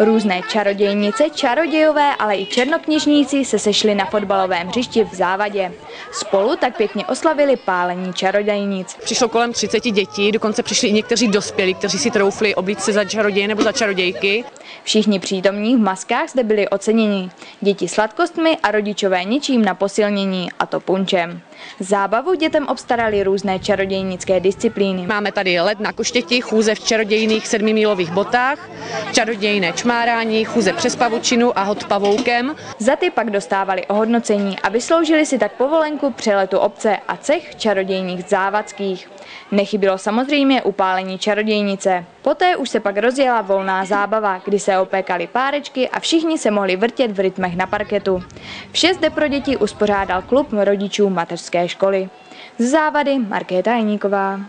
Různé čarodějnice, čarodějové, ale i černokněžníci se sešli na fotbalovém hřišti v Závadě. Spolu tak pěkně oslavili pálení čarodějnic. Přišlo kolem 30 dětí, dokonce přišli i někteří dospělí, kteří si troufli oblít se za čaroděje nebo za čarodějky. Všichni přítomní v maskách zde byli oceněni. Děti sladkostmi a rodičové ničím na posilnění, a to punčem. Zábavu dětem obstarali různé čarodějnické disciplíny. Máme tady let na koštěti, chůze v čarodějných sedmimílových botách, čarodějné čmárání, chůze přes pavučinu a hod pavoukem. Za ty pak dostávali ohodnocení a vysloužili si tak povolenku přeletu obce a cech čarodějných závadských. Nechybilo samozřejmě upálení čarodějnice. Poté už se pak rozjela volná zábava, kdy se opékaly párečky a všichni se mohli vrtět v rytmech na parketu. Vše zde pro děti uspořádal klub rodičů mateřské školy. Z závady Markéta Jeníková.